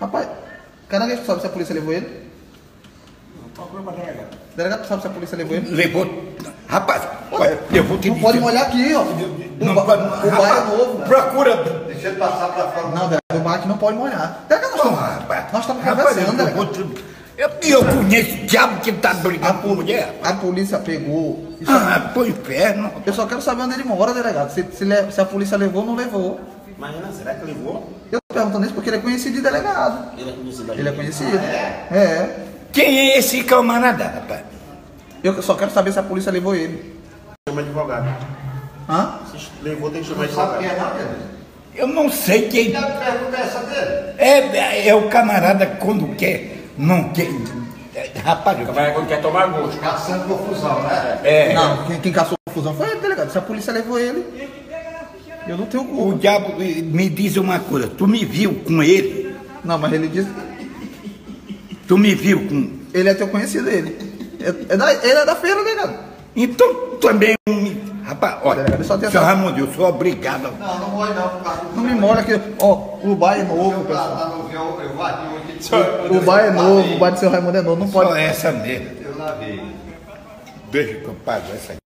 Rapaz, Caranguejo sabe se a polícia levou ele? Procura pra delegado. Delegado sabe se a polícia levou ele? Levou. Rapaz, olha, eu vou te Não dizer. pode molhar aqui, ó. O, Não ba- pode- o bar é rapaz, novo. né? Procura. Deixa ele passar pra fora. Não, delegado, o bar aqui não pode molhar. Delegado, nós Não, estamos, rapaz. nós estamos Rapaz, conversando, eu, vou delegado. te- eu, eu conheço o diabo que tá A, brigando com pol- mulher. a polícia pegou. Ah, pro inferno. Eu só quero saber onde ele mora, delegado. Se, se, se a polícia levou ou não levou. Imagina, será que levou? Eu perguntando isso porque ele é conhecido de delegado. Ele é conhecido Ele é conhecido. É. Quem é esse camarada, rapaz? Eu só quero saber se a polícia levou ele. Chama advogado. Hã? Se levou, tem que chamar Sabe quem advogado. é? Eu não sei quem. Que pergunta é essa dele? É, é o camarada quando quer, não quer. é, Rapaz, Vai quando quer tomar gosto. Caçando confusão, né? é. Não, quem, quem caçou a confusão foi ele, delegado. Se a polícia levou ele, eu não tenho O culpa. diabo me diz uma coisa, tu me viu com ele? Não, mas ele disse. Tu me viu com. Ele é teu conhecido, ele. É, é da, ele é da feira, delegado. Então também. me- Rapaz, olha, Delegado, só tem seu Raimundo, eu sou obrigado. Não, não morre não. por causa do- Não me molha aqui. Ó, o bar é novo, pessoal. O bar é novo, o bar do seu Raimundo é novo. Não pode. Só essa mesmo. Eu lavei. Deixa que eu pago essa